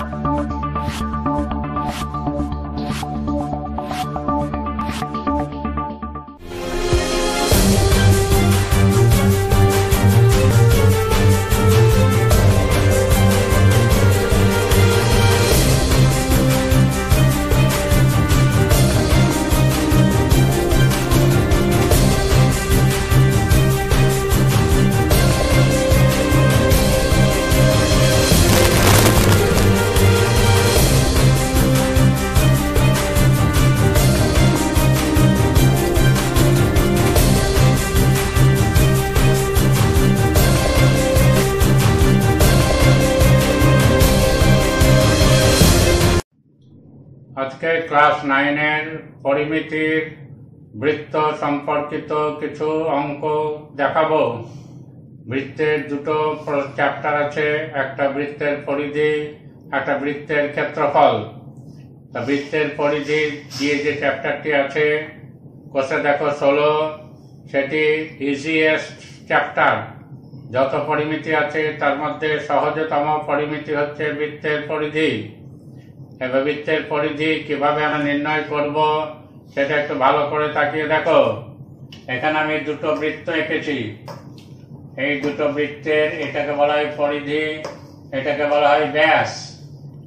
Bye. আজকে class নাইনের পরিমিতির বৃত্ত সম্পর্কিত কিছু অঙ্ক দেখাবো। বৃত্তের দুটো চ্যাপ্টার আছে, একটা বৃত্তের পরিধি, একটা বৃত্তের ক্ষেত্রফল। তা বৃত্তের পরিধি দিয়ে যে চ্যাপ্টারটি আছে, কোষে দেখো ষোলো, সেটি ইজিয়েস্ট চ্যাপ্টার। যত পরিমিতি আছে, তার মধ্যে সহজতম পরিমিতি হচ্ছে বৃত্তের পরিধি। এবার বৃত্তের পরিধি কীভাবে আমরা নির্ণয় করব, সেটা একটু ভালো করে তাকিয়ে দেখো। এখানে আমি দুটো বৃত্ত এঁকেছি। এই দুটো বৃত্তের এটাকে বলা হয় পরিধি, এটাকে বলা হয় ব্যাস।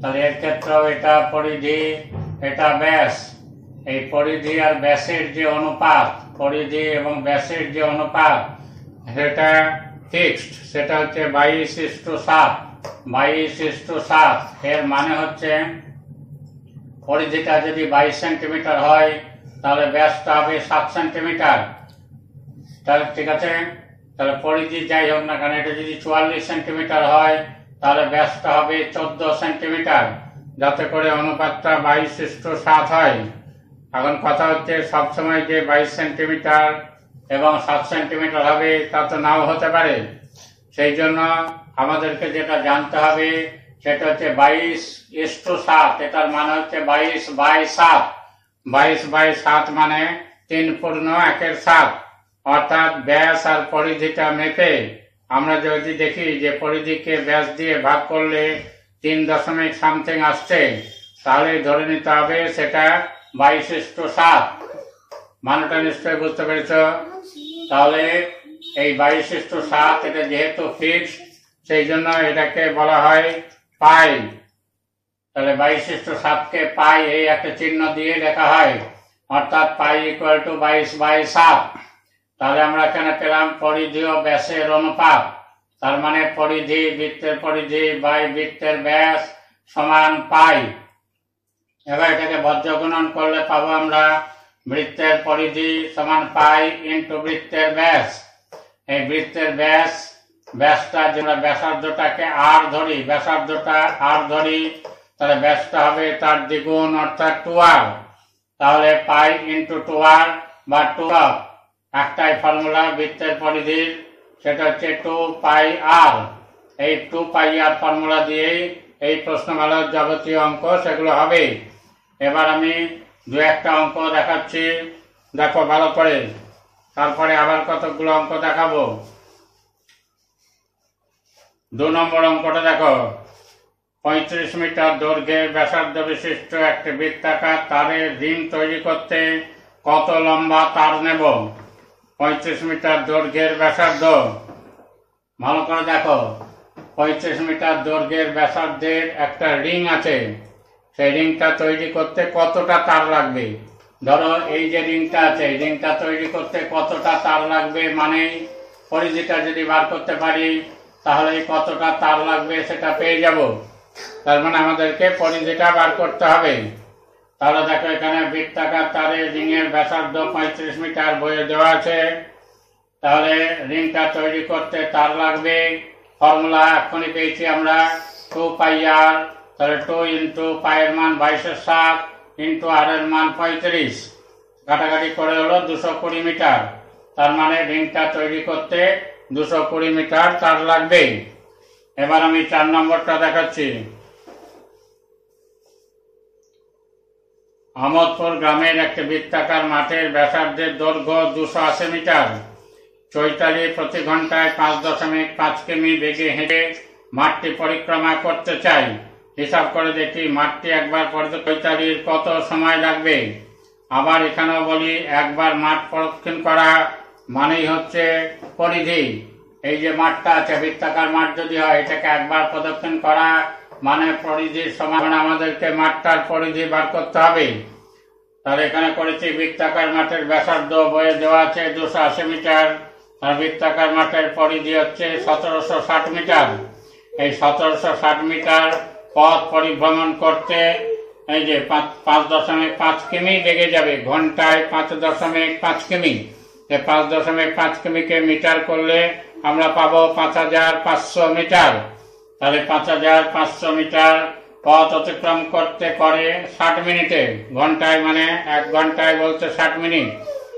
তাহলে এর ক্ষেত্রেও এটা পরিধি, এটা ব্যাস। এই পরিধি আর ব্যাসের যে অনুপাত, পরিধি এবং ব্যাসের যে অনুপাত, সেটা ফিক্সড, সেটা হচ্ছে বাইশ ইস্টু সাত। বাইশ ইস্টু সাত, এর মানে হচ্ছে পরিধিটা যদি বাইশ সেন্টিমিটার হয়, তাহলে ব্যাসটা হবে সাত সেন্টিমিটার। তাহলে ঠিক আছে? তাহলে পরিধি যাই হোক না কেন, এটা যদি চুয়াল্লিশ সেন্টিমিটার হয়, তাহলে ব্যাসটা হবে চোদ্দ সেন্টিমিটার। যাতে করে অনুপাতটা বাইশ ইস্টু সাত হয়। এখন কথা হচ্ছে সবসময় যে বাইশ সেন্টিমিটার এবং সাত সেন্টিমিটার হবে, তা তো নাও হতে পারে। সেই জন্য আমাদেরকে যেটা জানতে হবে সেটা হচ্ছে বাইশ ইস্টু সাত, এটার মানে হচ্ছে বাইশ বাই সাত। বাইশ বাই সাত মানে তিন পূর্ণ একের সাত। অর্থাৎ ব্যাস আর পরিধিটা মেপে আমরা যদি দেখি যে পরিধিকে ব্যাস দিয়ে ভাগ করলে তিন দশমিক সামথিং আসছে, তাহলে ধরে নিতে হবে সেটা বাইশ ইস্টু সাত। মানটা নিশ্চয়ই বুঝতে পেরেছ? তাহলে এই বাইশ ইস্টু সাত, এটা যেহেতু ফিক্সড সেই জন্য এটাকে বলা হয় পাই। তাহলে বাইশ ইস্টু সাতকে পাই, এই একটা চিহ্ন দিয়ে লেখা হয়। অর্থাৎ পাই ইকুয়াল টু বাইশ বাই সাত। তাহলে আমরা এখানে পেলাম পরিধি ও ব্যাসের অনুপাত। তার মানে পরিধি, বৃত্তের পরিধি বাই বৃত্তের ব্যাস সমান পাই। এবার এটাকে বজ্র গুণন করলে পাবো আমরা বৃত্তের পরিধি সমান পাই ইন্টু বৃত্তের ব্যাস। এই বৃত্তের ব্যাস ব্যাসটা যেটা ব্যাসার্ধটাকে আর ধরি, ব্যাসার্ধটা আর ধরি, তাহলে ব্যাসটা হবে তার দ্বিগুণ অর্থাৎ টুয়ার। তাহলে পাই ইন্টু টুয়ার বা টুয়েলভ একটাই ফর্মুলা বৃত্তের পরিধির সেটা হচ্ছে টু পাই আর। এই টু পাই আর ফর্মুলা দিয়েই এই প্রশ্নমালার যাবতীয় অঙ্ক সেগুলো হবে। এবার আমি দু একটা অঙ্ক দেখাচ্ছি। দেখো ভালো করে। তারপরে আবার কতগুলো অঙ্ক দেখাবো। দু নম্বর অঙ্কটা দেখো। পঁয়ত্রিশ মিটার দৈর্ঘ্যের ব্যাসার্ধ বিশিষ্ট একটি বৃত্তাকার তারের রিং তৈরি করতে কত লম্বা তার নেব? পঁয়ত্রিশ মিটার দৈর্ঘ্যের ব্যাসার্ধ। ভালো করে দেখো। পঁয়ত্রিশ মিটার দৈর্ঘ্যের ব্যাসার্ধের একটা রিং আছে। সেই রিংটা তৈরি করতে কতটা তার লাগবে? ধরো এই যে রিংটা আছে, এই রিংটা তৈরি করতে কতটা তার লাগবে? মানে পরিধিটা যদি বার করতে পারি তাহলে কতটা তার লাগবে, সেটা পেয়ে যাব। তার মানে আমাদেরকে পরিধিটা বার করতে হবে। তাহলে দেখো এখানে বৃত্তাকার তারে রিংয়ের ব্যাসার্ধ পঁয়ত্রিশ মিটার বয়ে দেওয়া আছে। তাহলে রিংটা তৈরি করতে তার লাগবে। ফর্মুলা এখনই পেয়েছি আমরা। টু পাই আর, তাহলে টু ইন্টু পায়ের মান বাইশের সাত, ইন্টু আর এর মান পঁয়ত্রিশ। কাটাকাটি করে হলো দুশো কুড়ি মিটার। তার মানে রিংটা তৈরি করতে দুশো কুড়ি মিটার তার লাগবে এবার আমি চার নম্বরটা দেখাচ্ছি। আহমদপুর গ্রামের একটি বৃত্তাকার মাঠের ব্যাসার্ধের দৈর্ঘ্য দুশো আশি মিটার। চৈতালি প্রতি ঘন্টায় পাঁচ দশমিক পাঁচ কিমি বেগে হেঁটে মাঠটি পরিক্রমা করতে চাই। হিসাব করে দেখি মাঠটি একবার চৈতালির কত সময় লাগবে। আবার এখানেও বলি, একবার মাঠ প্রদক্ষিণ করা মানেই হচ্ছে পরিধি। এই যে মাঠটা আছে, বৃত্তাকার মাঠ যদি হয়, এটাকে একবার প্রদক্ষিণ করা মানে পরিধির সমান আমাদেরকে মাঠটার পরিধি বার করতে হবে। তাহলে এখানে করেছি বৃত্তাকার মাঠের ব্যাসার্ধ বয়ে দেওয়া আছে দুশো আশি মিটার, আর বৃত্তাকার মাঠের পরিধি হচ্ছে সতেরোশো ষাট মিটার। এই সতেরোশো ষাট মিটার পথ পরিভ্রমণ করতে এই যে পাঁচ পাঁচ দশমিক পাঁচ কিমি লেগে যাবে, ঘন্টায় পাঁচ দশমিক পাঁচ কিমি। পাঁচ দশমিক পাঁচ কিমিকে মিটার করলে আমরা পাবো পাঁচ হাজার পাঁচশো মিটার। তাহলে পাঁচ হাজার পাঁচশো মিটার পথ অতিক্রম করতে করে ষাট মিনিটে। ঘন্টায় মানে এক ঘন্টায় বলতে ষাট মিনিট।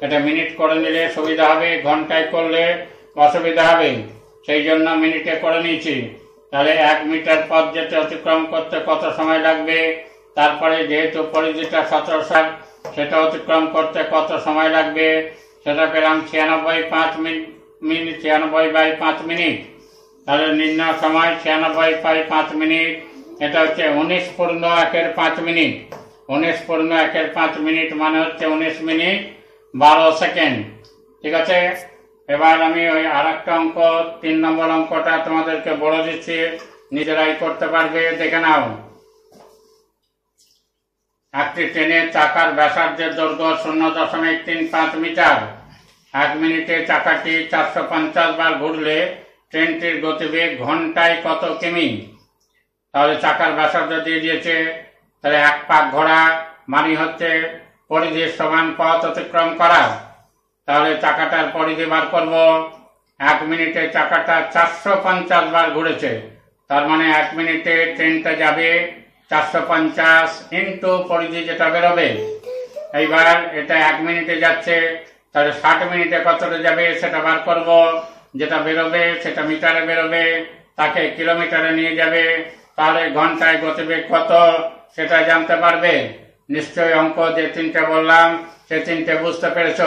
এটা মিনিট করে নিলে সুবিধা হবে, ঘন্টায় করলে অসুবিধা হবে। সেই জন্য মিনিটে করে নিয়েছি। তাহলে এক মিটার পথ যেতে অতিক্রম করতে কত সময় লাগবে? তারপরে যেহেতু পরিধিটা সতেরো সেটা অতিক্রম করতে কত সময় লাগবে? সেটা পেলাম ছিয়ানব্বই পাঁচ মিনিট ছিয়ানব্বই বাই পাঁচ মিনিট। তাহলে নির্ণয় সময় ছিয়ানব্বই বাই পাঁচ মিনিট। এটা হচ্ছে উনিশ পূর্ণ একের পাঁচ মিনিট। উনিশ পূর্ণ একের পাঁচ মিনিট মানে হচ্ছে উনিশ মিনিট বারো সেকেন্ড। ঠিক আছে? এবার আমি ওই আর একটা অঙ্ক, তিন নম্বর অঙ্কটা তোমাদেরকে বলে দিচ্ছি। নিজেরাই করতে পারবে, দেখে নাও। একটি ট্রেনের চাকার ব্যাসার্ধের দৈর্ঘ্য শূন্য দশমিক তিন পাঁচ মিটার। এক মিনিটে চাকাটি চারশো পঞ্চাশ বার ঘুরলে ট্রেনটির গতিবেগ ঘন্টায় কত কিমি? তাহলে চাকার ব্যাসার্ধ দিয়ে দিয়েছে, তাহলে এক পাক ঘোড়া মানে হচ্ছে পরিধির সমান পথ অতিক্রম করা। তাহলে চাকাটার পরিধি বার করব, এক মিনিটে চাকাটা চারশো পঞ্চাশ বার ঘুরেছে, তার মানে এক মিনিটে ট্রেনটা যাবে চারশো পঞ্চাশ ইন্টু পরিধি যেটা বেরোবে, এইবার এটা এক মিনিটে যাচ্ছে, তাহলে ষাট মিনিটে কতটা যাবে সেটা বার করব। যেটা বেরোবে সেটা মিটারে বেরোবে, তাকে কিলোমিটারে নিয়ে যাবে, তাহলে ঘন্টায় গতিবেগ কত সেটা জানতে পারবে? নিশ্চয়ই অঙ্ক যে তিনটে বললাম, সে তিনটে বুঝতে পেরেছ?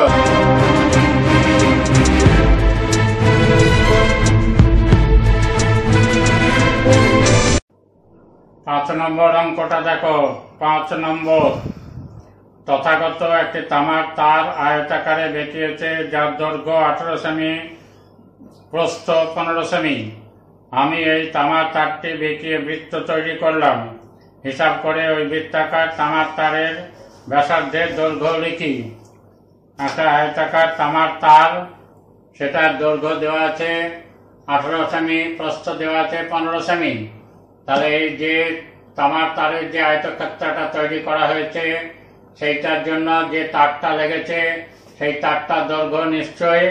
পাঁচ নম্বর অঙ্কটা দেখো, পাঁচ নম্বর। তথাগত একটি তামার তার আয়তাকারে বেঁকিয়েছে, যার দৈর্ঘ্য আঠারো সেমি, প্রস্থ পনেরো সেমি। আমি এই তামার তারটি বেঁকিয়ে বৃত্ত তৈরি করলাম। হিসাব করে ওই বৃত্তাকার তামার তারের ব্যাসার্ধের দৈর্ঘ্য লিখি। একটা আয়তাকার তামার তার, সেটার দৈর্ঘ্য দেওয়া আছে আঠারো সেমি, প্রস্থ দেওয়া আছে পনেরো সেমি। তাহলে এই যে তামার তারের যে আয়তক্ষেত্রটা তৈরি করা হয়েছে, সেইটার জন্য যে তারটা লেগেছে, সেই তারটার দৈর্ঘ্য নিশ্চয়ই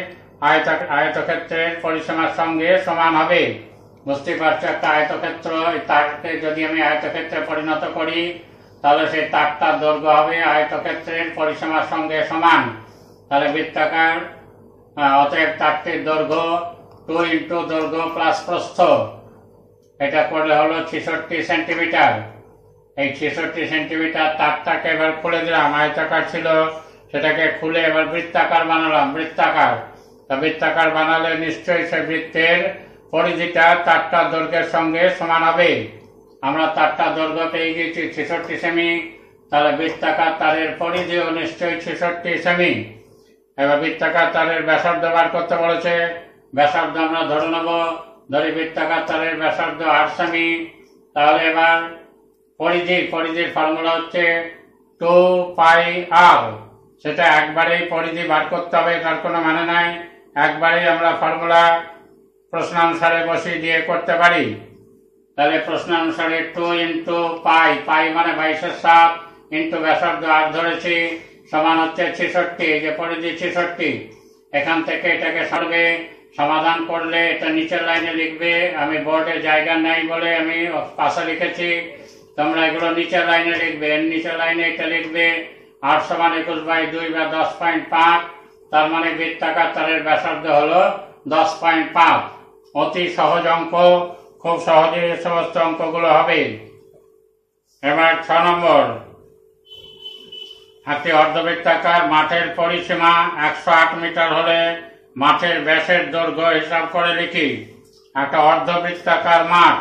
আয়ত আয়তক্ষেত্রের পরিসীমার সঙ্গে সমান হবে। বুঝতে পারছ? একটা আয়তক্ষেত্র, এই তারকে যদি আমি আয়তক্ষেত্রে পরিণত করি, তাহলে সেই তারটার দৈর্ঘ্য হবে আয়তক্ষেত্রের পরিসীমার সঙ্গে সমান। তাহলে বৃত্তাকার অতএব তারটির দৈর্ঘ্য টু ইন্টু দৈর্ঘ্য প্লাস প্রস্থ। এটা করলে হলো ছেষট্টি সেন্টিমিটার। এই ছেষট্টি সেন্টিমিটার তারটাকে এবার খুলে দিলাম। আয়তাকার ছিল, সেটাকে খুলে এবার বৃত্তাকার বানালাম, বৃত্তাকার। তা বৃত্তাকার বানালে নিশ্চয়ই সে বৃত্তের পরিধিটা তারটা দৈর্ঘ্যের সঙ্গে সমান হবে। আমরা তারটা দৈর্ঘ্য পেয়ে গেছি ছেষট্টি সেমি। তাহলে বৃত্তাকার তারের পরিধিও নিশ্চয়ই ছেষট্টি সেমি। এবার বৃত্তাকার তারের ব্যাসার্ধ বার করতে বলেছে। ব্যাসার্ধ আমরা ধরে নেব ধরি বৃত্তাকার তারের ব্যাসার্ধ আট সেমি। তাহলে এবার পরিধি পরিধির ফর্মুলা হচ্ছে টু পাই আর। সেটা একবারেই পরিধি বার করতে হবে, তার কোনো মানে নাই। একবারেই আমরা ফর্মুলা প্রশ্ন অনুসারে বসিয়ে দিয়ে করতে পারি। তাহলে প্রশ্ন অনুসারে টু ইন্টু পাই পাই মানে বাইশের সাত, ইন্টু ব্যাসার্ধ আর ধরেছি, সমান হচ্ছে ছেষট্টি যে পরিধি ছেষট্টি। এখান থেকে এটাকে সরবে সমাধান করলে এটা নিচের লাইনে লিখবে, আমি বোর্ডে জায়গা নাই বলে আমি পাশে লিখেছি, তোমরা এগুলো নিচের লাইনে লিখবে, এর নিচের লাইনে এটা লিখবে, আট সমান একুশ বাই দুই বা দশ পয়েন্ট পাঁচ, তার মানে বৃত্তাকার তারের ব্যাসার্ধ হলো দশ পয়েন্ট পাঁচ। অতি সহজ অঙ্ক, খুব সহজে সমস্ত অঙ্কগুলো হবে। এবার ছ নম্বর। একটি অর্ধবৃত্তাকার মাঠের পরিসীমা একশো আট মিটার হলে মাঠের ব্যাসের দৈর্ঘ্য হিসাব করে লিখি। একটা অর্ধবৃত্তাকার মাঠ।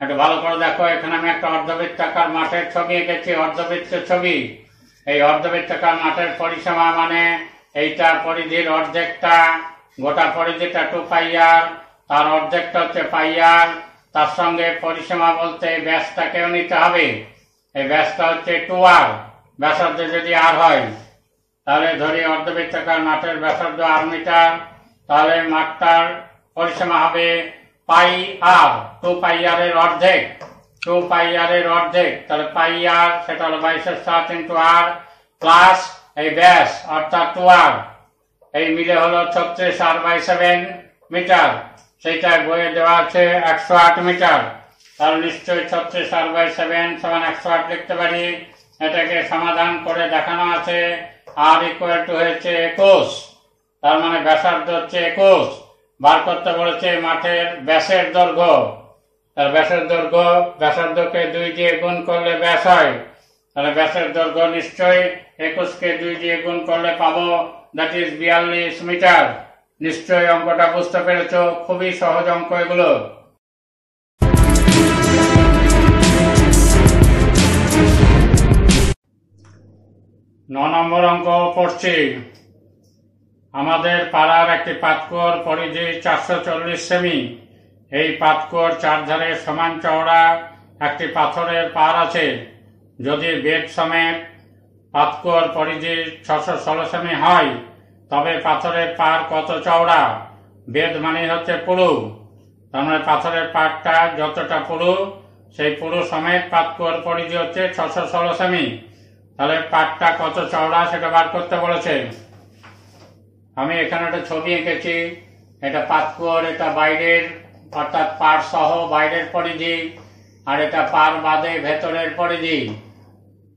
একটু ভালো করে দেখো, এখানে আমি একটা অর্ধবৃত্তাকার মাঠের ছবি এঁকেছি, অর্ধবৃত্তের ছবি। এই অর্ধবৃত্তাকার মাঠের পরিসীমা মানে এইটা পরিধির অর্ধেকটা, গোটা পরিধিটা টু পাইয়ার তার অর্ধেকটা হচ্ছে পাইয়ার তার সঙ্গে পরিসীমা বলতে এই ব্যাসটাকেও নিতে হবে। এই ব্যাসটা হচ্ছে টু আর ব্যাসার্ধ যদি আর হয় তাহলে ধরি অর্ধবৃত্তাকার মাঠের ব্যাসার্ধ আর মিটার, তাহলে মাঠটার পরিসীমা হবে পাই আর, টু পাই আর এর অর্ধেক, টু পাই আর এর অর্ধেক, তাহলে পাই আর সেটা হলো বাইশের সাত ইন্টু আর প্লাস এই ব্যাস, অর্থাৎ টু আর। এই মিলে হলো ছত্রিশ আর বাই সেভেন মিটার, সেইটা বইয়ে দেওয়া আছে একশো আট মিটার। তাহলে নিশ্চয়ই ছত্রিশ আর বাই সেভেন সমান একশো আট লিখতে পারি। এটাকে সমাধান করে দেখানো আছে। আর ইকুয়াল টু হয়েছে একুশ। তার মানে ব্যাসার্ধ হচ্ছে একুশ। বার করতে বলেছে মাঠের ব্যাসের দৈর্ঘ্য। তার ব্যাসের দৈর্ঘ্য ব্যাসার্ধকে দুই দিয়ে গুণ করলে ব্যাস হয়। তাহলে ব্যাসের দৈর্ঘ্য নিশ্চয়ই একুশকে দুই দিয়ে গুণ করলে পাবো। দ্যাট ইজ বিয়াল্লিশ মিটার। নিশ্চয়ই অঙ্কটা বুঝতে পেরেছ। খুবই সহজ অঙ্ক এগুলো। ন নম্বর অঙ্ক পড়ছি। আমাদের পাড়ার একটি পাতকুয়োর পরিধি চারশো চল্লিশ সেমি। এই পাতকুয়োর চারধারে সমান চওড়া একটি পাথরের পাড় আছে। যদি বেদ সমেত পাতকুয়োর পরিধি ছশো ষোলো সেমি হয়, তবে পাথরের পাড় কত চওড়া? বেদ মানে হচ্ছে পুরু। তার মানে পাথরের পাড়টা যতটা পুরু, সেই পুরু সমেত পাতকুয়োর পরিধি হচ্ছে ছশো ষোলো সেমি। তাহলে পাটটা কত চওড়া সেটা বার করতে বলেছে আমি এখানে একটা ছবি এঁকেছি। এটা পাতকুয়োর এটা বাইরের, অর্থাৎ পার সহ বাইরের পরিধি, আর এটা পার বাদে ভেতরের পরিধি।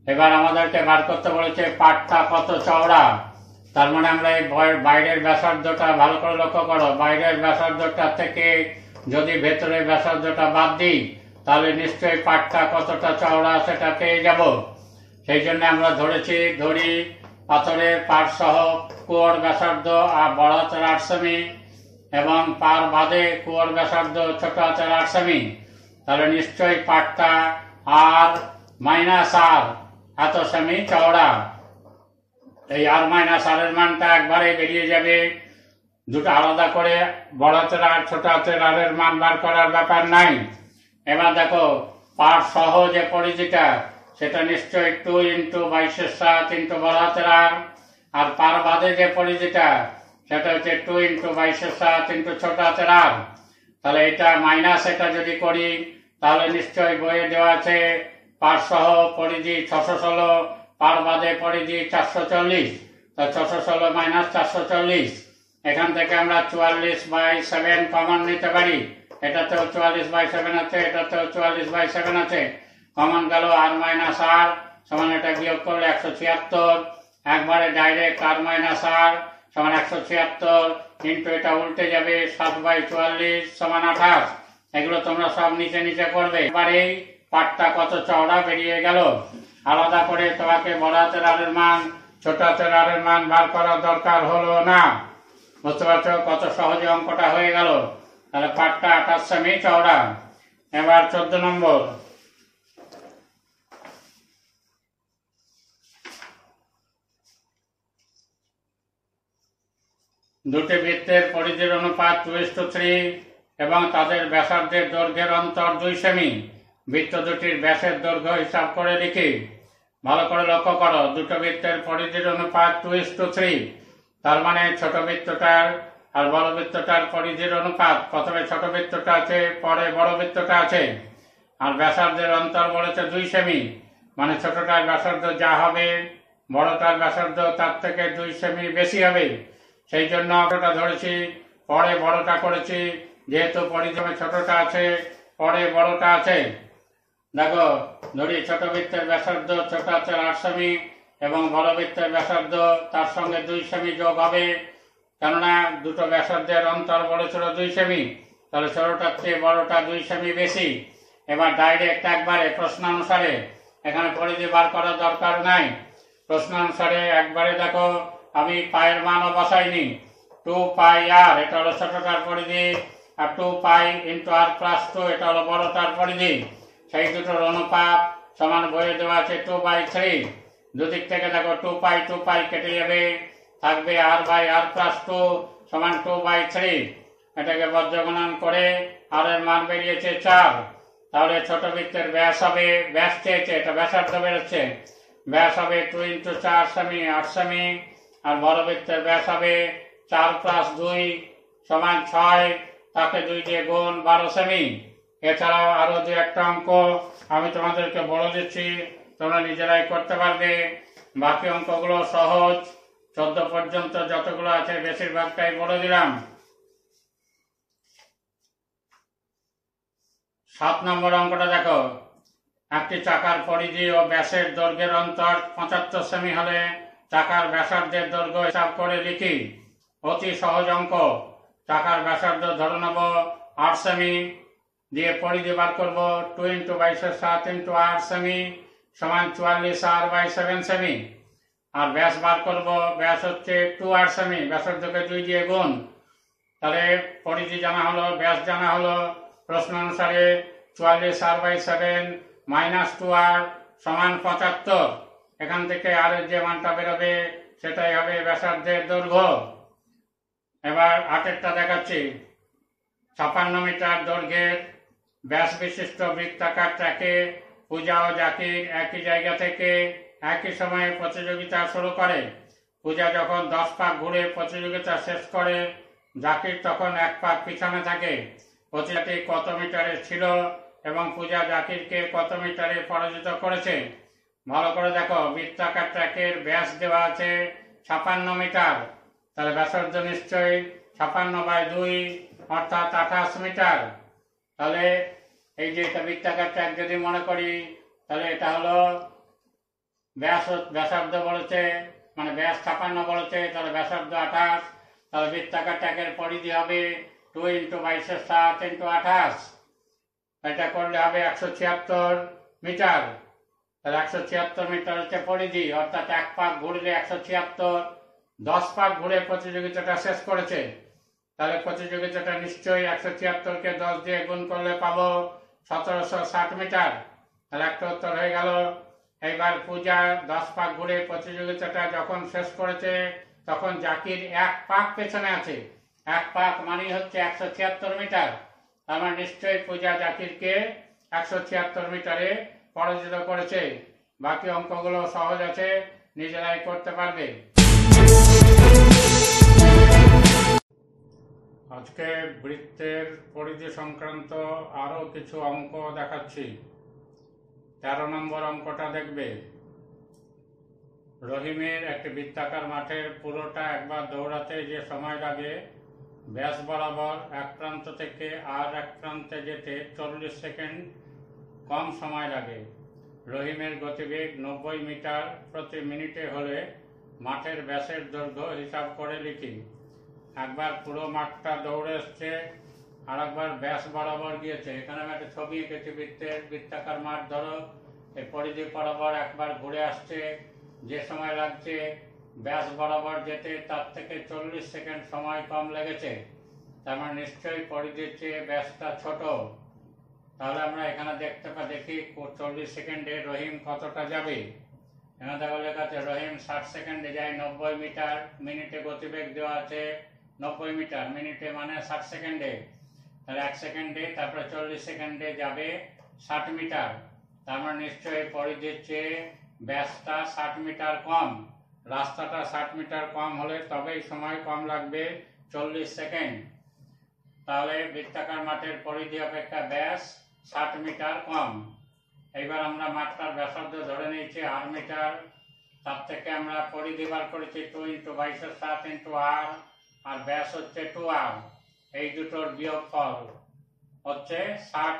এবার আমাদেরকে বার করতে বলেছে, পাটটা কত চওড়া? তার মানে আমরা এই বাইরের ব্যাসার্ধটা ভালো করে লক্ষ্য করো। বাইরের ব্যাসার্ধটা থেকে যদি ভেতরের ব্যাসার্ধটা বাদ দিই, তাহলে নিশ্চয়ই পাটটা কতটা চওড়া সেটা পেয়ে যাব। সেই জন্য আমরা ধরেছি, ধরি পাথরের পার সহ কুয়োর ব্যাসার্ধ আর বড় হাতের আট সেমি এবং পার বাদে কুয়োর ব্যাসার্ধ ছোট হাতের আট সেমি। তাহলে নিশ্চয়ই পাটটা আর মাইনাস আর এত সেমি চওড়া। এই আর মাইনাস আর এর মানটা একবারে বেরিয়ে যাবে। দুটো আলাদা করে বড় হাতের আর ছোট হাতের আর এর মান বার করার ব্যাপার নাই। এবার দেখো পার সহ যে পরিধিটা সেটা নিশ্চয়ই টু ইন্টু বাইশের সাত ইন্টু বড় হাতের আর আর পার বাদে যে পরিধিটা সেটা হচ্ছে টু ইন্টু বাইশের সাত ইন্টু ছোট হাতের আর। তাহলে এটা মাইনাস এটা যদি করি, তাহলে নিশ্চয়ই বইয়ে দেওয়া আছে পার সহ পরিধি ছশো ষোলো, পার বাদে পরিধি চারশো চল্লিশ। তা ছশো ষোলো মাইনাস চারশো চল্লিশ। এখান থেকে আমরা চুয়াল্লিশ বাই সেভেন কমন নিতে পারি। এটাতেও চুয়াল্লিশ বাই সেভেন আছে, এটাতেও চুয়াল্লিশ বাই সেভেন আছে। কমন গেল আর মাইনাস আর সমান এটা বিয়োগ করলে একশো ছিয়াত্তর, একবারে ডাইরেক্ট আর মাইনাস আর সমান একশো ছিয়াত্তর, কিন্তু এটা উল্টে যাবে সাত বাই চুয়াল্লিশ সমান আঠাশ। এগুলো তোমরা সব নিচে নিচে করবে। এবারে পাটটা কত চওড়া বেরিয়ে গেল। আলাদা করে তোমাকে বড় হাতের আরের মান, ছোট হাতের আরের মান বার করার দরকার হলো না। বুঝতে পারছ কত সহজে অঙ্কটা হয়ে গেল? তাহলে পাটটা আঠাশ সেমি চওড়া। এবার চোদ্দ নম্বর। দুটি বৃত্তের পরিধির অনুপাত টু থ্রি এবং তাদের ব্যাসার্ধের দৈর্ঘ্যের অন্তর দুই সেমি। বৃত্ত দুটির ব্যাসের দৈর্ঘ্য হিসাব করে লিখি। ভালো করে লক্ষ্য করো, দুটো বৃত্তের পরিধির অনুপাত টু টু থ্রি। তার মানে ছোট বৃত্তটার আর বড় বৃত্তটার পরিধির অনুপাত। প্রথমে ছোট বৃত্তটা আছে, পরে বড় বৃত্তটা আছে। আর ব্যাসার্ধের অন্তর বলেছে দুই সেমি। মানে ছোটটার ব্যাসার্ধ যা হবে, বড়টার ব্যাসার্ধ তার থেকে দুই সেমি বেশি হবে। সেই জন্য ওটা ধরেছি, পরে বড়টা করেছি, যেহেতু পরিশ্রমে ছোটটা আছে, পরে বড়টা আছে। দেখো, ধরি ছোট বৃত্তের ব্যাসার্ধ, ছোট আছে আট সেমি, এবং বড় বৃত্তের ব্যাসার্ধ, তার সঙ্গে দুই সেমি যোগ হবে। কেননা দুটো ব্যাসার্ধের অন্তর বড় ছোট দুই সেমি, তাহলে ছোটটার চেয়ে বড়টা দুই সেমি বেশি। এবার ডাইরেক্ট একবারে প্রশ্ন অনুসারে এখানে পরিধি বার করার দরকার নাই। প্রশ্ন অনুসারে একবারে দেখো আমি পায়ের মানও বসাইনি। টু পাই আর, এটা হলো ছোটটার পরিধি, আর two pi into R plus two, এটা হলো বড় তার পরিধি। সেই দুটোর অনুপাত সমান বইয়ে দেওয়া আছে টু বাই থ্রি। দুদিক থেকে দেখো, টু পাই টু পাই কেটে যাবে। থাকবে R by R plus two সমান টু বাই থ্রি। এটাকে বজ্রগণন করে আর এর মান বেরিয়েছে চার। তাহলে ছোট বৃত্তের ব্যাস হবে, ব্যাস চেয়েছে, এটা ব্যাসার্ধ বেরোচ্ছে। ব্যাস হবে টু ইন্টু চার সেমি, আট সেমি। আর বড় বৃত্তের ব্যাস হবে চার প্লাস দুই সমান ছয় তাকে দুই দিয়ে গুণ বারো সেমি। এছাড়াও আরও দু একটা অঙ্ক আমি তোমাদেরকে বলে দিচ্ছি, তোমরা নিজেরাই করতে পারবে। বাকি অঙ্কগুলো সহজ। চোদ্দ পর্যন্ত যতগুলো আছে বেশিরভাগটাই বলে দিলাম। সাত নম্বর অঙ্কটা দেখো। একটি চাকার পরিধি ও ব্যাসের দৈর্ঘ্যের অন্তর পঁচাত্তর সেমি হলে চাকার ব্যাসার্ধের দৈর্ঘ্য হিসাব করে লিখি। অতি সহজ অঙ্ক। চাকার ব্যাসার্ধ ধরে নেব আট সেমি, দিয়ে পরিধি বার করব টু ইন্টু বাইশের সাত ইন্টু আট সেমি সমান চুয়াল্লিশ আর বাই সেভেন সেমি। আর ব্যাস বার করব, ব্যাস হচ্ছে টু আর সেমি, ব্যাসার্ধকে দুই দিয়ে গুণ। তাহলে পরিধি জানা হলো, ব্যাস জানা হলো। প্রশ্ন অনুসারে চুয়াল্লিশ R by seven minus two R সমান পঁচাত্তর। এখান থেকে আর যে মানটা বেরোবে, সেটাই হবে ব্যাসার্ধের দৈর্ঘ্য। এবার আটেরটা দেখাচ্ছি। ছাপান্ন মিটার দৈর্ঘ্যের ব্যাস বিশিষ্ট বৃত্তাকার ট্র্যাকে পূজা ও জাকির একই জায়গা থেকে একই সময়ে প্রতিযোগিতা শুরু করে। পূজা যখন দশ পাক ঘুরে প্রতিযোগিতা শেষ করে, জাকির তখন এক পাক পিছনে থাকে। প্রতিযোগিতাটি কত মিটারে ছিল এবং পূজা জাকিরকে কত মিটারে পরাজিত করেছে? ভালো করে দেখো বৃত্তাকার ট্র্যাকের ব্যাস দেওয়া আছে ছাপান্ন মিটার। তাহলে ব্যাসার্ধ নিশ্চয়ই ছাপান্ন বাই দুই, অর্থাৎ আঠাশ মিটার। তাহলে এই যে এটা বৃত্তাকার ট্র্যাক যদি মনে করি, তাহলে এটা হলো ব্যাস, ব্যাসার্ধ বলেছে মানে ব্যাস ছাপান্ন বলেছে, তাহলে ব্যাসার্ধ আঠাশ। তাহলে বৃত্তাকার ট্র্যাকের পরিধি হবে টু ইন্টু বাইশের সাত ইন্টু আঠাশ। এটা করলে হবে একশো ছিয়াত্তর মিটার। তাহলে একশো ছিয়াত্তর মিটার হচ্ছে পরিধি, অর্থাৎ এক পাক ঘুরলে একশো ছিয়াত্তর, দশ পাক ঘুরে প্রতিযোগিতাটা শেষ করেছে। তাহলে প্রতিযোগিতাটা নিশ্চয়ই একশো ছিয়াত্তরকে দশ দিয়ে গুণ করলে পাবো সতেরোশো ষাট মিটার। তাহলে একটা উত্তর হয়ে গেল। এইবার পূজা দশ পাক ঘুরে প্রতিযোগিতাটা যখন শেষ করেছে, তখন জাকির এক পাক পেছনে আছে। এক পাক মানেই হচ্ছে একশো ছিয়াত্তর মিটার। আমার নিশ্চয়ই পূজা জাকিরকে একশো ছিয়াত্তর মিটারে পরাজিত করেছে। বাকি অঙ্কগুলো সহজ আছে, নিজেরাই করতে পারবে। আজকে বৃত্তের পরিধি সংক্রান্ত আরও কিছু অঙ্ক দেখাচ্ছি। তেরো নম্বর অঙ্কটা দেখবে। রহিমের একটি বৃত্তাকার মাঠের পুরোটা একবার দৌড়াতে যে সময় লাগে, ব্যাস বরাবর এক প্রান্ত থেকে আর এক প্রান্তে যেতে চল্লিশ সেকেন্ড কম সময় লাগে। রহিমের গতিবেগ নব্বই মিটার প্রতি মিনিটে হলে মাঠের ব্যাসের দৈর্ঘ্য হিসাব করে লিখি। একবার পুরো মাঠটা দৌড়ে এসছে আর একবার ব্যাস বরাবর গিয়েছে। এখানে আমি একটা ছবি এঁকেছি, বৃত্তের বৃত্তাকার মাঠ ধরো। এই পরিধি বরাবর একবার ঘুরে আসছে, যে সময় লাগছে ব্যাস বরাবর যেতে, তার থেকে চল্লিশ সেকেন্ড সময় কম লেগেছে। তার মানে নিশ্চয়ই পরিধির চেয়ে ব্যাসটা ছোট। তাহলে আমরা এখানে দেখতে পা দেখি চল্লিশ সেকেন্ডে রহিম কতটা যাবে? এখানে দেখা লেখা আছে রহিম ষাট সেকেন্ডে যায়, নব্বই মিটার মিনিটে গতিবেগ দেওয়া আছে নব্বই মিটার মিনিটে মানে ষাট সেকেন্ডে। তাহলে এক সেকেন্ডে, তারপরে চল্লিশ সেকেন্ডে যাবে ষাট মিটার। তার মানে নিশ্চয়ই পরিধির চেয়ে ব্যাসটা ষাট মিটার কম। রাস্তাটা ষাট মিটার কম হলে তবেই সময় কম লাগবে চল্লিশ সেকেন্ড। তাহলে বৃত্তাকার মাঠের পরিধি অপেক্ষা ব্যাস। ষাট মিটার কম। এইবার আমরা মাঠটার ব্যাসার্ধ ধরে নিয়েছি আর মিটার। তার থেকে আমরা পরিধি বার করেছি টু ইন্টু বাইশের সাত ইন্টু আর আর ব্যাস হচ্ছে টু আর এই দুটোর বিয়োগফল হচ্ছে ষাট।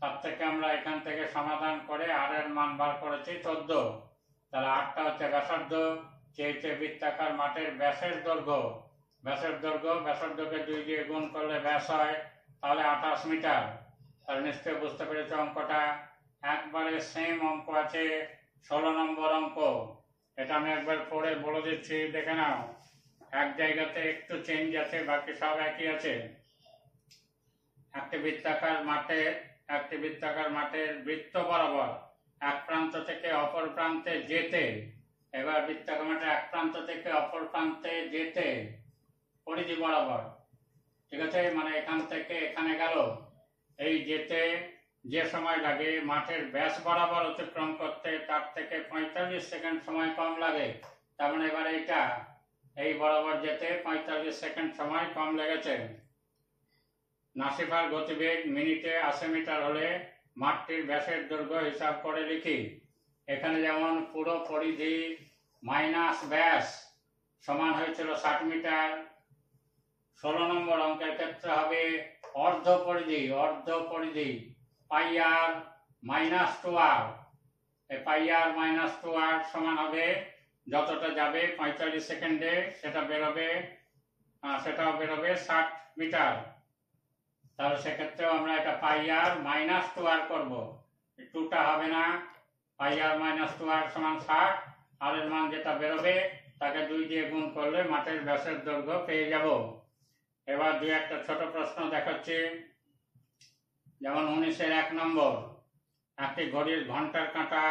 তার থেকে আমরা এখান থেকে সমাধান করে আর এর মান বার করেছি চোদ্দ। তাহলে আটটা হচ্ছে ব্যাসার্ধ চেয়েছে বৃত্তাকার মাঠের ব্যাসের দৈর্ঘ্য। ব্যাসের দৈর্ঘ্য, ব্যাসার্ধকে দুই দিয়ে গুণ করলে ব্যাস হয়, তাহলে আঠাশ মিটার। তাহলে নিশ্চয়ই বুঝতে পেরেছ অঙ্কটা। একবারে সেম অঙ্ক আছে, ষোলো নম্বর অঙ্ক। এটা আমি একবার পড়ে বলে দিচ্ছি, দেখে নাও। এক জায়গাতে একটু চেঞ্জ আছে, বাকি সব একই আছে। একটি বৃত্তাকার মাঠে, একটি বৃত্তাকার মাঠের বৃত্ত বরাবর এক প্রান্ত থেকে অপর প্রান্তে যেতে, এবার বৃত্তাকার মাঠের এক প্রান্ত থেকে অপর প্রান্তে যেতে, পরিধি বরাবর। ঠিক আছে? মানে এখান থেকে এখানে গেল। এই যেতে যে সময় লাগে, মাঠের ব্যাস বরাবর অতিক্রম করতে তার থেকে পঁয়তাল্লিশ সেকেন্ড সময় কম লাগে। তার মানে এবার এইটা, এই বরাবর যেতে পঁয়তাল্লিশ সেকেন্ড সময় কম লেগেছে। নাসিফার গতিবেগ মিনিটে আশি মিটার হলে মাঠটির ব্যাসের দৈর্ঘ্য হিসাব করে লিখি। এখানে যেমন পুরো পরিধি মাইনাস ব্যাস সমান হয়েছিল ষাট মিটার, ষোলো নম্বর অঙ্কের ক্ষেত্রে হবে অর্ধ পরিধি অর্ধ পরিধি, pi R minus two R pi R minus two R সমান হবে যতটা যাবে পঁয়তাল্লিশ সেকেন্ডে, সেটা বেরোবে সেটাও বেরোবে ষাট মিটার। তাহলে সেক্ষেত্রেও আমরা এটা পাই আর মাইনাস টু আর করব। টুটা হবে না, পাই আর মাইনাস টু আর সমান ষাট আর এর মান যেটা বেরোবে, তাকে দুই দিয়ে গুণ করলে মাঠের ব্যাসের দৈর্ঘ্য পেয়ে যাব। এবার দু একটা ছোট প্রশ্ন দেখাচ্ছি। যেমন উনিশের এক নম্বর, একটি ঘড়ির ঘণ্টার কাঁটা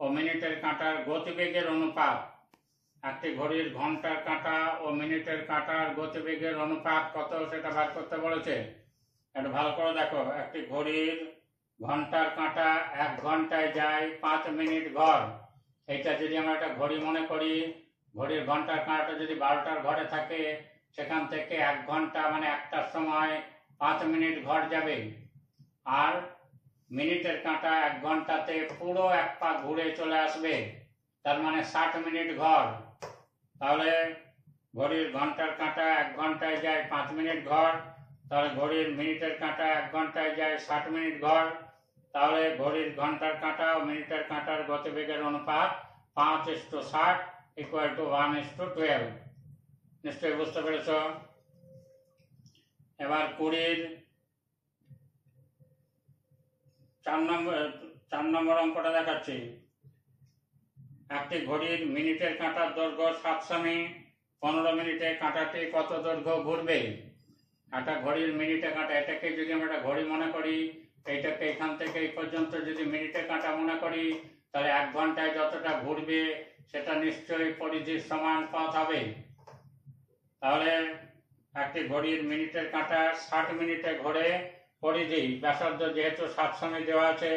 ও মিনিটের কাঁটার গতিবেগের অনুপাত। একটি ঘড়ির ঘণ্টার কাঁটা ও মিনিটের কাঁটার গতিবেগের অনুপাত কত সেটা বার করতে বলেছে? একটু ভালো করে দেখো। একটি ঘড়ির ঘণ্টার কাঁটা এক ঘন্টায় যায় পাঁচ মিনিট ঘর। এইটা যদি আমরা একটা ঘড়ি মনে করি, ঘড়ির ঘণ্টার কাঁটাটা যদি বারোটার ঘরে থাকে সেখান থেকে এক ঘণ্টা মানে একটার সময় পাঁচ মিনিট ঘর যাবে। আর মিনিটের কাঁটা এক ঘন্টাতে পুরো এক পা ঘুরে চলে আসবে। তার মানে ষাট মিনিট ঘর। তাহলে ঘড়ির ঘণ্টার কাঁটা এক ঘন্টায় যায় পাঁচ মিনিট ঘর। তাহলে ঘড়ির মিনিটের কাঁটা এক ঘন্টায় যায় ষাট মিনিট ঘর। তাহলে ঘড়ির ঘণ্টার কাঁটা ও মিনিটের কাঁটার গতিবেগের অনুপাত পাঁচ ইস টু ষাট equal to one is to twelve. নিশ্চয়ই বুঝতে পেরেছ। এবার কুড়ির চার নম্বর চার নম্বর অঙ্কটা দেখাচ্ছি। একটি ঘড়ির মিনিটের কাঁটার দৈর্ঘ্য সাত সেমি, পনেরো মিনিটে কাঁটাটি কত দৈর্ঘ্য ঘুরবে? একটা ঘড়ির মিনিটে কাঁটা, এটাকে যদি আমরা একটা ঘড়ি মনে করি এইটাকে এখান থেকে এই পর্যন্ত যদি মিনিটে কাঁটা মনে করি, তাহলে এক ঘন্টায় যতটা ঘুরবে, সেটা নিশ্চয়ই পরিধির সমান পথ হবে। তাহলে একটি ঘড়ির মিনিটের কাঁটা, ষাট মিনিটে ঘোরে পরিধি। ব্যাসার্ধ যেহেতু সাত সেমি দেওয়া আছে,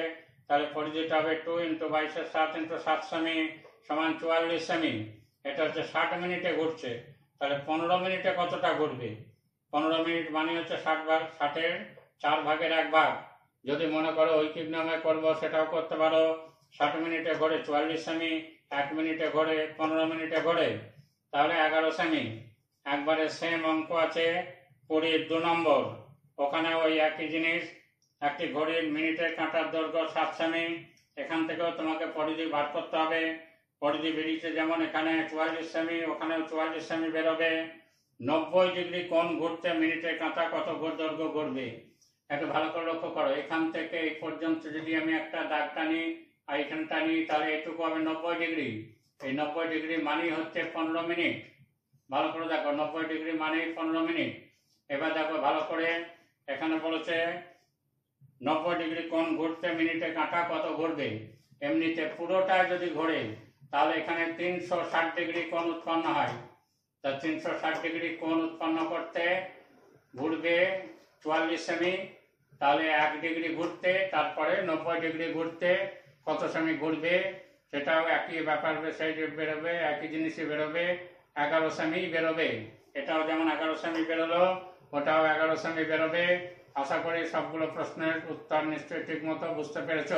তাহলে পরিধিটা হবে টু ইন্টু বাইশের সাত ইন্টু সাত সেমি সমান চুয়াল্লিশ সেমি। এটা হচ্ছে ষাট মিনিটে ঘুরছে। তাহলে পনেরো মিনিটে কতটা ঘুরবে? পনেরো মিনিট মানে হচ্ছে ষাট ভাগ, ষাটের চার ভাগের এক ভাগ। যদি মনে করো ঐকিক নামে করব, সেটাও করতে পারো। ষাট মিনিটে ঘোরে চুয়াল্লিশ সেমি, এক মিনিটে ঘোরে পনেরো মিনিটে ঘোরে। তাহলে এগারো সেমি। একবারে সেম অঙ্ক আছে কুড়ির দু নম্বর। ওখানে ওই একই জিনিস, একটি ঘড়ির মিনিটের কাঁটার দৈর্ঘ্য সাত সেমি, এখান থেকেও তোমাকে পরিধি বার করতে হবে। পরিধি বেরিয়েছে যেমন এখানে চুয়াল্লিশ সেমি, ওখানেও চুয়াল্লিশ সেমি বেরোবে। নব্বই ডিগ্রি কোন ঘুরতে মিনিটের কাঁটা কত ঘোর দৈর্ঘ্য ঘুরবে? একটু ভালো করে লক্ষ্য করো, এখান থেকে এই পর্যন্ত যদি আমি একটা দাগ টানি আর এখানে টানি, তাহলে এটুকু হবে নব্বই ডিগ্রি। এই নব্বই ডিগ্রি মানেই হচ্ছে পনেরো মিনিট। ভালো করে দেখো, নব্বই ডিগ্রি মানেই পনেরো মিনিট। এবার দেখো ভালো করে, এখানে বলেছে, নব্বই ডিগ্রি কোণ ঘুরতে মিনিটে কাঁটা কত ঘুরবে? এমনিতে পুরোটা যদি ঘোরে, তাহলে এখানে তিনশো ষাট ডিগ্রি কোণ উৎপন্ন হয়। তা তিনশো ষাট ডিগ্রি কোণ উৎপন্ন করতে ঘুরবে চুয়াল্লিশ সেমি, তাহলে এক ডিগ্রি ঘুরতে, তারপরে নব্বই ডিগ্রি ঘুরতে কত সেমি ঘুরবে? সেটাও একই ব্যাপার, সেই বেরোবে, একই জিনিসই বেরোবে। এগারো সেমি বেরোবে। এটাও যেমন এগারো সেমি বেরোলো, ওটাও এগারো সেমি বেরোবে। আশা করি সবগুলো প্রশ্নের উত্তর নিশ্চয়ই ঠিক মতো বুঝতে পেরেছ।